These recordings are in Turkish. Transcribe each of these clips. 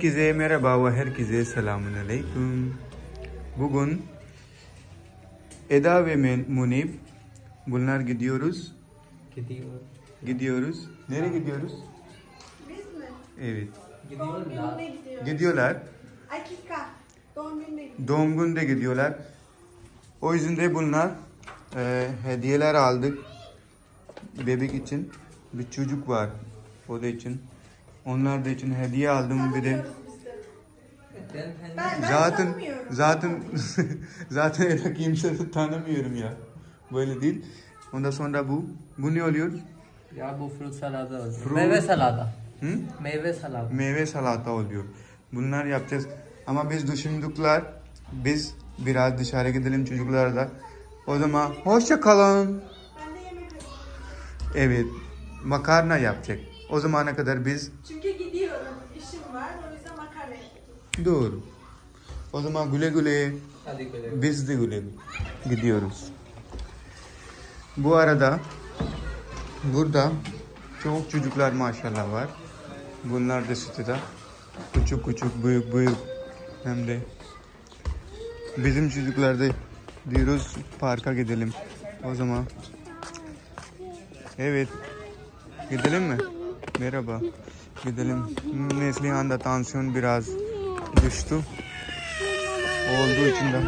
Herkese merhaba ve herkese selamun aleyküm. Bugün Eda ve Men- Munib bunlar gidiyoruz. Gidiyor. Gidiyoruz. Nereye gidiyoruz? Biz mi? Evet. Gidiyorlar. Doğum gününe gidiyoruz. Gidiyorlar. Akika. Doğum gününe gidiyoruz. Doğum günde gidiyorlar. O yüzden de bunlar e, hediyeler aldık. Bebek için. Bir çocuk var. O da için. Onlar da için hediye aldım bir de. Ben, Zaten tanımıyorum. zaten zaten Eda kimseyi tanımıyorum ya. Böyle değil. Ondan sonra bu. Bu ne oluyor? ya bu fruit salata. Fruit- Meyve salata. Hı? Meyve salata. Meyve salata oluyor. Bunlar yapacağız. Ama biz düşündükler. Biz biraz dışarı gidelim çocuklarla. O zaman hoşça kalın. Ben de yemek hazırlıyorum. Evet. Makarna yapacak. O zamana kadar biz Çünkü gidiyorum. İşim var. O yüzden makarna yapacağım. doğru. O zaman güle güle. Hadi gidelim. Biz de güle güle gidiyoruz. Bu arada burada çok çocuklar maşallah var. Bunlar da sitede. Küçük küçük, büyük büyük hem de bizim çocuklar da diyoruz parka gidelim. O zaman evet gidelim mi? Merhaba. Gidelim. Neslihan'da tansiyon biraz düştü. Olduğu için de.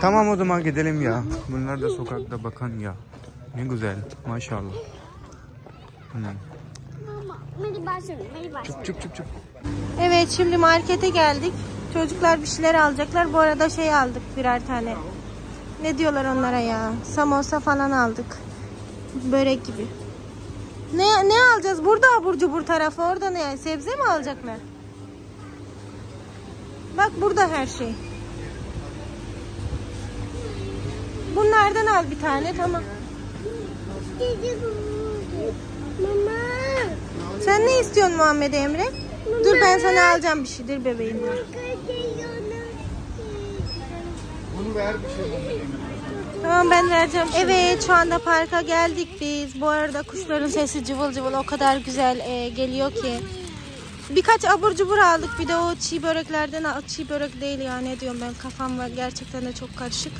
Tamam o zaman gidelim ya. Bunlar da sokakta bakan ya. Ne güzel. Maşallah. Hmm. Çık çık çık çık. Evet şimdi markete geldik. Çocuklar bir şeyler alacaklar. Bu arada şey aldık birer tane. Ne diyorlar onlara ya? Samosa falan aldık. Börek gibi. Ne ne alacağız? Burada abur cubur tarafı. Orada ne? Sebze mi alacaklar? Bak burada her şey. Bunlardan al bir tane tamam. Mama Sen ne istiyorsun Muhammed Emre? Dur ben sana alacağım bir şeydir bebeğim. dur. Bunu ver bir şey. Tamam ben vereceğim. Evet şu anda parka geldik biz. Bu arada kuşların sesi cıvıl cıvıl o kadar güzel e, geliyor ki. Birkaç abur cubur aldık. Bir de o çiğ böreklerden çiğ börek değil ya ne diyorum ben kafam var gerçekten de çok karışık.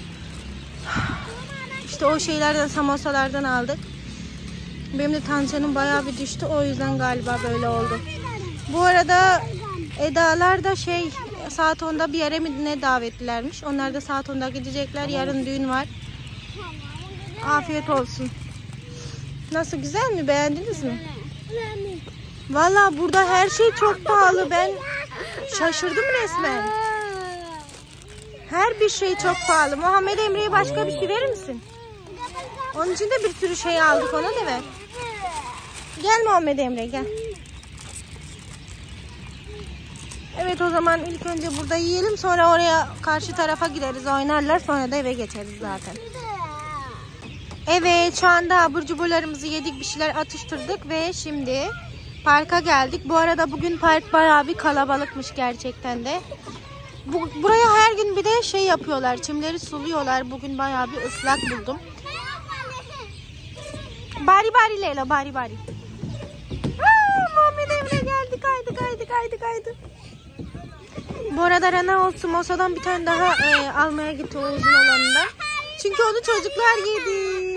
İşte o şeylerden samosalardan aldık. Benim de tansiyonum bayağı bir düştü. O yüzden galiba böyle oldu. Bu arada Eda'lar da şey saat 10'da bir yere mi ne davetlilermiş. Onlar da saat 10'da gidecekler. Yarın düğün var. Afiyet olsun. Nasıl güzel mi? Beğendiniz mi? Valla burada her şey çok pahalı. Ben şaşırdım resmen. Her bir şey çok pahalı. Muhammed Emre'ye başka bir şey verir misin? Onun için de bir sürü şey aldık ona da ver. Gel Muhammed Emre gel. Evet o zaman ilk önce burada yiyelim sonra oraya karşı tarafa gideriz oynarlar sonra da eve geçeriz zaten. Evet şu anda abur cuburlarımızı yedik bir şeyler atıştırdık ve şimdi parka geldik. Bu arada bugün park bayağı bir kalabalıkmış gerçekten de. Bu, buraya her gün bir de şey yapıyorlar çimleri suluyorlar. Bugün bayağı bir ıslak buldum. Bari bari Leyla bari bari. Aa, Muhammed geldi kaydı kaydı kaydı kaydı. Bu arada Rana olsun Mosa'dan bir tane daha e, almaya gitti o uzun olanından. Çünkü onu çocuklar yedi.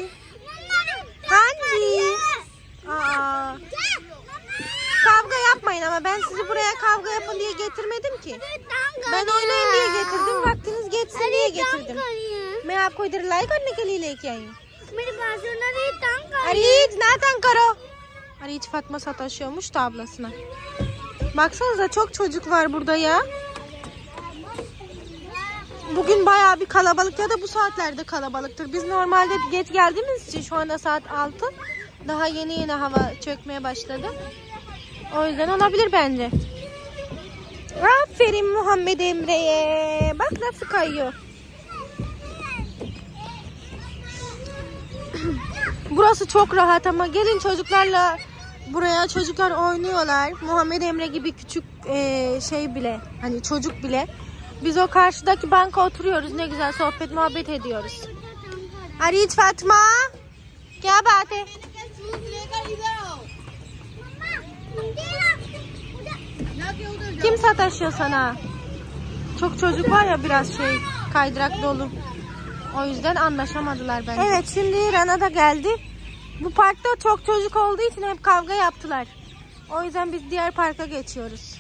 Hangi? Aa, kavga yapmayın ama ben sizi buraya kavga yapın diye getirmedim ki. Ben oynayın diye getirdim. Vaktiniz geçsin diye getirdim. मैं आपको इधर लाई करने के लिए लेके आई हूँ मेरी बात सुन रही तंग कर Ariç nereden karo? Ariç Fatma sataşıyormuş da ablasına. Baksanıza çok çocuk var burada ya. Bugün bayağı bir kalabalık ya da bu saatlerde kalabalıktır. Biz normalde geç geldiğimiz için şu anda saat 6. Daha yeni yeni hava çökmeye başladı. O yüzden olabilir bence. Aferin Muhammed Emre'ye. Bak nasıl kayıyor. Burası çok rahat ama gelin çocuklarla buraya çocuklar oynuyorlar. Muhammed Emre gibi küçük e, şey bile hani çocuk bile. Biz o karşıdaki banka oturuyoruz. Ne güzel sohbet muhabbet ediyoruz. Arif Fatma. Gel bate. Kim sataşıyor sana? Çok çocuk var ya biraz şey kaydırak dolu. O yüzden anlaşamadılar bence. Evet şimdi Rana da geldi. Bu parkta çok çocuk olduğu için hep kavga yaptılar. O yüzden biz diğer parka geçiyoruz.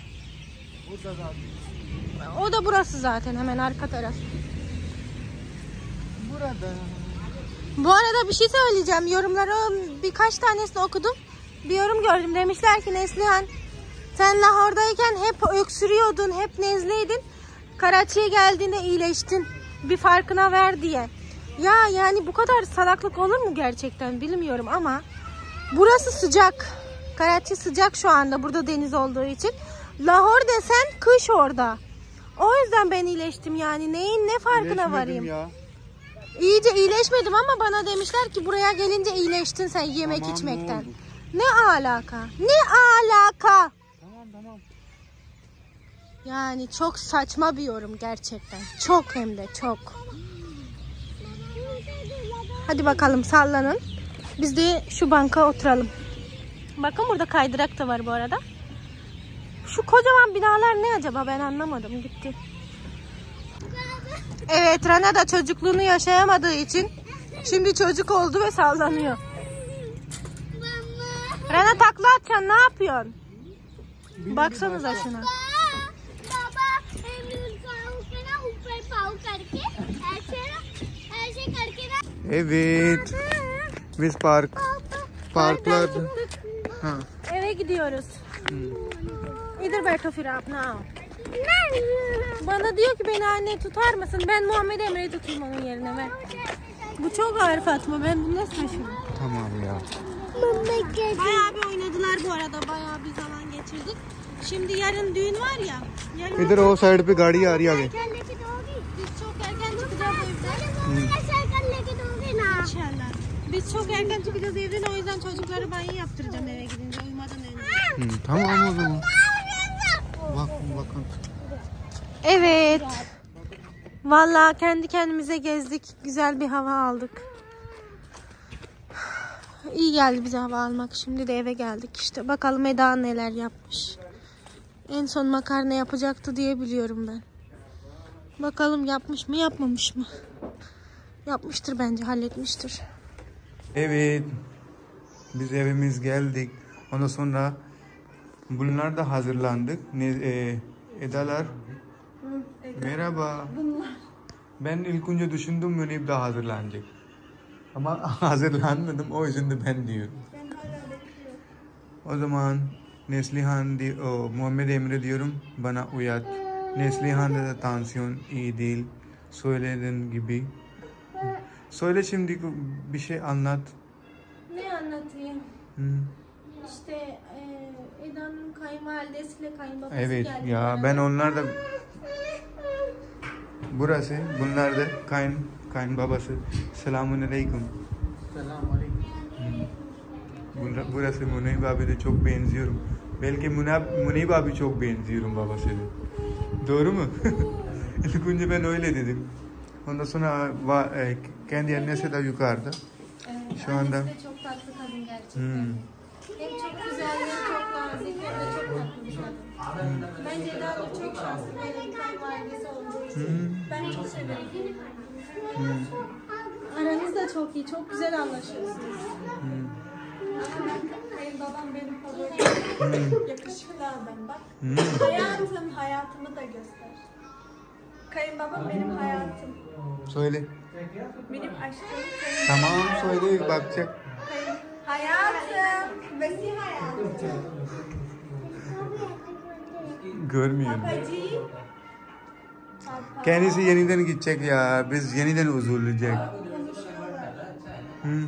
Burada da o da burası zaten hemen arka taraf. Burada. Bu arada bir şey söyleyeceğim. Yorumların birkaç tanesini okudum. Bir yorum gördüm. Demişler ki Neslihan sen Lahor'dayken hep öksürüyordun, hep nezleydin. Karachi'ye geldiğinde iyileştin. Bir farkına ver diye. Ya yani bu kadar salaklık olur mu gerçekten bilmiyorum ama burası sıcak. Karachi sıcak şu anda burada deniz olduğu için. Lahor desen kış orada. O yüzden ben iyileştim yani. Neyin ne farkına varayım? Ya. İyice iyileşmedim ama bana demişler ki buraya gelince iyileştin sen yemek Tamam, ne içmekten. oldu? Ne alaka? Ne alaka? Tamam tamam. Yani çok saçma bir yorum gerçekten. Çok hem de çok. Hadi bakalım sallanın. Biz de şu banka oturalım. Bakın burada kaydırak da var bu arada. Şu kocaman binalar ne acaba ben anlamadım gitti. Evet Rana da çocukluğunu yaşayamadığı için şimdi çocuk oldu ve sallanıyor. Rana takla atacaksın ne yapıyorsun? Baksanıza şuna. Evet. Biz park. Parklar. Eve gidiyoruz. Hmm. İdir बैठो फिर आप ना आओ. Bana diyor ki beni anne tutar mısın? Ben Muhammed Emre'yi tutayım onun yerine ver. Bu çok ağır Fatma. Ben bunu nasıl taşırım? Tamam ya. Bayağı bir oynadılar bu arada. Bayağı bir zaman geçirdik. Şimdi yarın düğün var ya. Yarın इधर वो साइड पे गाड़ी आ रही है आगे साइकिल लेके दोगी biz çok erken çıkacağız evden. मम्मा साइकिल लेके दोगी ना İnşallah. Biz çok erken çıkacağız evden o yüzden çocukları banyo yaptıracağım eve gidince uyumadan önce. Hı, tamam o zaman. Bakın. Evet. Vallahi kendi kendimize gezdik. Güzel bir hava aldık. İyi geldi bize hava almak. Şimdi de eve geldik işte. Bakalım Eda neler yapmış. En son makarna yapacaktı diye biliyorum ben. Bakalım yapmış mı yapmamış mı? Yapmıştır bence halletmiştir. Evet. Biz evimiz geldik. Ondan sonra bunlar da hazırlandık. Ne, e, Edalar. Merhaba. Ben ilk önce düşündüm Münib de hazırlanacak. Ama hazırlanmadım o yüzden de ben diyorum. O zaman Neslihan di o, Muhammed Emre diyorum bana uyat. Neslihan'da da tansiyon iyi değil. Söylediğin gibi. Söyle şimdi bir şey anlat. Ne anlatayım? Hı. İşte Eda'nın kayınvalidesiyle kayınbabası Evet ya ben onlar da burası bunlar da kayın kayın babası. Selamun aleyküm. Bura- Burası Munib abi de çok benziyorum. Belki Munib abi çok benziyorum babasıyla. Doğru mu? İlk önce ben öyle dedim. Ondan sonra va, e, kendi annesi de yukarıda. Şu anda. Annesi de çok tatlı kadın gerçekten. Hmm. Hem çok güzel hem de çok tatlı bir kadın. Bence Eda da çok şanslı bir kayınvalidesi olduğu için. Hmm. Ben çok severim. Aranız da çok iyi, çok güzel anlaşıyorsunuz. Hmm. Kayınbabam benim favorim. Yakışıklı adam bak. Hmm. Hayatım, hayatımı da göster. Kayınbabam benim hayatım. Söyle. Benim aşkım. Tamam söyle bakacak. Kayın... Hayatım. Mesih hayatım. Görmüyorum. Papacı. Kendisi yeniden gidecek ya. Biz yeniden üzülecek. Hı.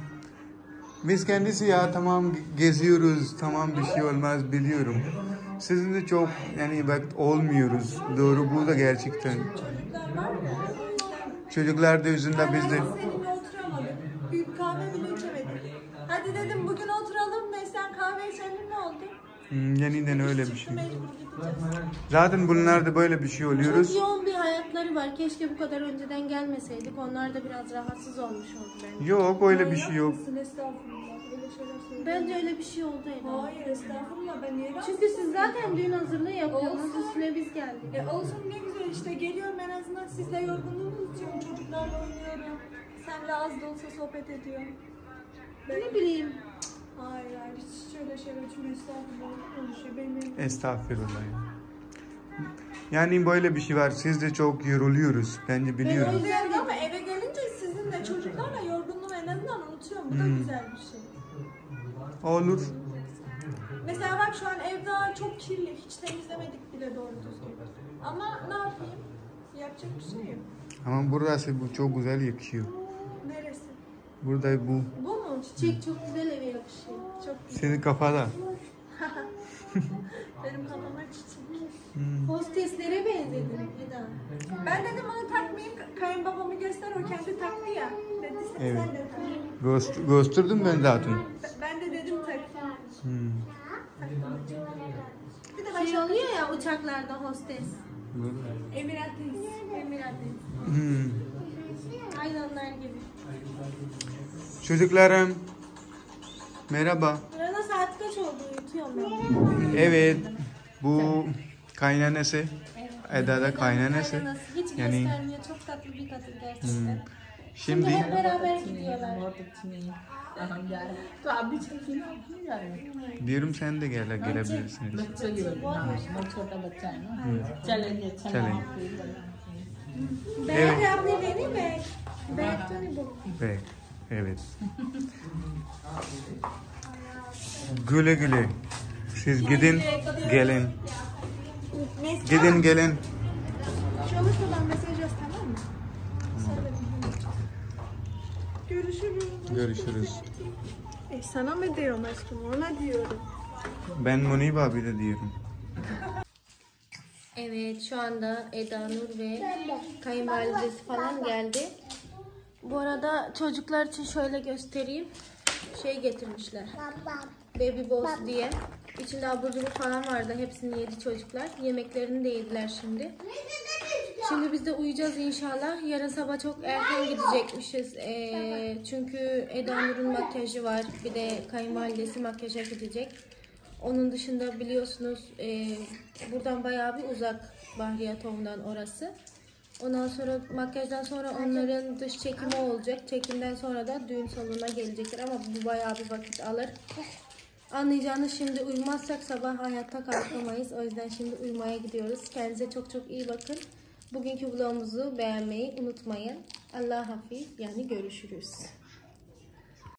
Biz kendisi ya tamam geziyoruz. Tamam bir şey olmaz biliyorum. Sizin de çok yani vakit olmuyoruz. Doğru bu da gerçekten. Çocuklar da yüzünden biz de Hı, yeniden öyle bir şey. Zaten bunlarda böyle bir şey oluyoruz. Çok yoğun bir hayatları var. Keşke bu kadar önceden gelmeseydik. Onlar da biraz rahatsız olmuş oldu bence. Yok öyle bir şey yok. Haklısın, Estağfurullah. Öyle şeyler. Bence öyle bir şey oldu Eda. Hayır estağfurullah ben niye Çünkü siz zaten düğün hazırlığı yapıyorsunuz. Olsun. Üstüne biz geldik. E olsun ne güzel işte geliyorum en azından sizle yorgunluğumu unutuyorum. Çocuklarla oynuyorum. Senle az da olsa sohbet ediyorum. Ben... Ne bileyim. Hayır hayır hiç şöyle şeyler için estağfurullah. Benim Estağfurullah. ya. Yani böyle bir şey var. Siz de çok yoruluyoruz. Bence biliyorum. Güzel ama eve gelince sizinle çocuklarla yorgunluğumu en azından unutuyorum. Bu da güzel bir şey. Olur. Mesela bak şu an ev daha çok kirli. Hiç temizlemedik bile doğru düzgün. Ama ne yapayım? Yapacak bir şey yok. Ama burası bu çok güzel yakışıyor. Neresi? Burada bu. Bu Çiçek çok güzel eve yakışıyor. Çok güzel. Senin kafada. Benim kafama çiçek. Hosteslere benzedin Eda. Ben dedim onu takmayayım. Kayınbabamı göster o kendi taktı ya. Dedi sen, Evet. sen de tak. Göst gösterdim ben zaten. Ben de dedim tak. Hmm. Bir de Şey oluyor ya uçaklarda hostes. Emirat'tayız. Emirat'tayız. Hmm. Aynı onlar gibi. Çocuklarım. Merhaba. Burada saat kaç oldu? Uyutuyorum ben. Evet. Bu kaynanası. Evet. Eda da kaynanası. Hiç yani... göstermiyor. Çok tatlı bir kadın gerçekten. Hmm. Şimdi, Şimdi hep beraber gidiyorlar. Diyorum sen de gel gelebilirsiniz. Challenge. Bag evet. abla beni bag. Bag. Bag. Evet. Güle güle. Siz gidin, gelin. Gidin, gelin. Çalışmadan mesaj yaz tamam mı? Görüşürüz. Görüşürüz. E, sana mı diyorum aşkım? Ona diyorum. Ben Munib abi de diyorum. Evet şu anda Eda Nur ve kayınvalidesi falan geldi. Bu arada çocuklar için şöyle göstereyim. Şey getirmişler. Baby Boss diye. İçinde abur cubur falan vardı. Hepsini yedi çocuklar. Yemeklerini de yediler şimdi. Şimdi biz de uyuyacağız inşallah. Yarın sabah çok erken gidecekmişiz. Ee, çünkü Eda Nur'un makyajı var. Bir de kayınvalidesi makyaja gidecek. Onun dışında biliyorsunuz e, buradan bayağı bir uzak Bahriyatov'dan orası. Ondan sonra makyajdan sonra onların dış çekimi olacak. Çekimden sonra da düğün salonuna gelecekler ama bu bayağı bir vakit alır. Anlayacağınız şimdi uyumazsak sabah hayatta kalkamayız. O yüzden şimdi uyumaya gidiyoruz. Kendinize çok çok iyi bakın. Bugünkü vlogumuzu beğenmeyi unutmayın. Allah hafiz yani görüşürüz.